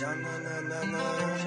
Someday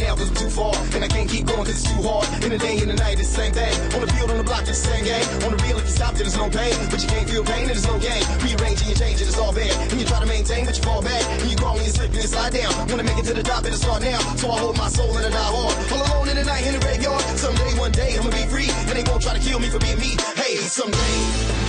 now, I'm too far. And I can't keep going, cause it's too hard. In the day, in the night, it's the same thing. On the field, on the block, it's the same game. On the real, if you stop, then there's no pain. But you can't feel pain, and there's no gain. Rearranging and changing, it's all bad. And you try to maintain, but you fall back. And you crawl and you slip and you slide down. Wanna make it to the top, and it's start now. So I hold my soul and I die hard. All alone in the night, in the graveyard. Someday, one day, I'ma be free. And they won't try to kill me for being me. Hey. Someday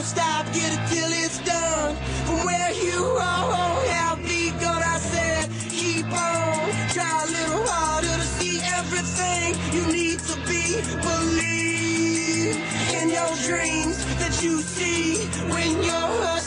Don't stop, get it till it's done. From where you are, oh, have begun, I said, keep on. Try a little harder to see everything you need to be. Believe in your dreams that you see when you're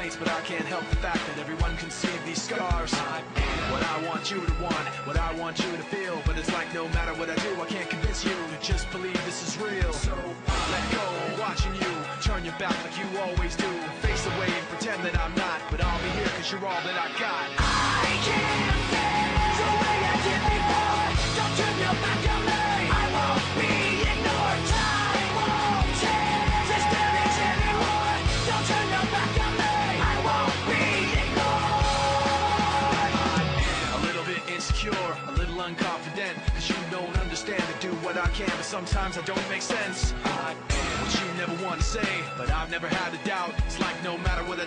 complaints, but I can't help the fact that everyone can see these scars. What I want you to want, what I want you to feel, but it's like no matter what I do, I can't convince you to just believe this is real. So let go, I'm watching you turn your back like you always do, face away and pretend that I'm not, but I'll be here cause you're all that I got. can, but sometimes I don't make sense. I am what you never want to say, but I've never had a doubt. It's like no matter what I